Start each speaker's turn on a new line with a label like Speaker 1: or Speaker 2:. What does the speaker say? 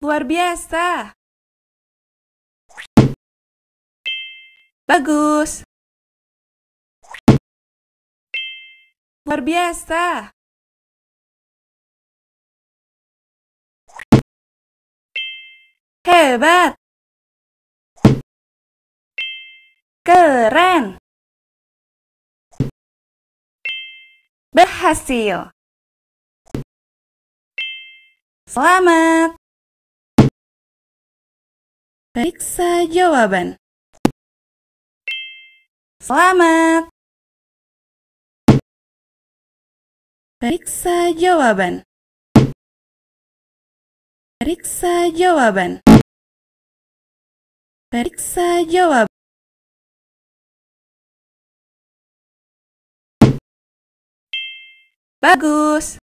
Speaker 1: Luar biasa. Bagus. Luar biasa. Hebat. Keren. Berhasil. Selamat. Periksa jawaban. Selamat. Periksa jawaban. Periksa jawaban. Periksa jawab. Bagus.